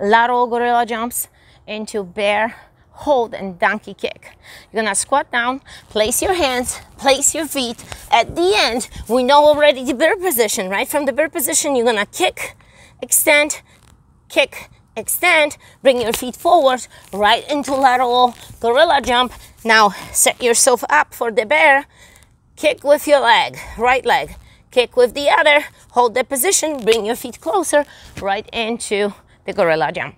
lateral gorilla jumps into bear hold and donkey kick. You're gonna squat down, place your hands, place your feet. At the end, we know already the bear position, right? From the bear position, you're gonna kick, extend, kick, extend, bring your feet forward, right into lateral gorilla jump. Now set yourself up for the bear. Kick with your leg, right leg. Kick with the other, hold the position, bring your feet closer, right into the gorilla jump.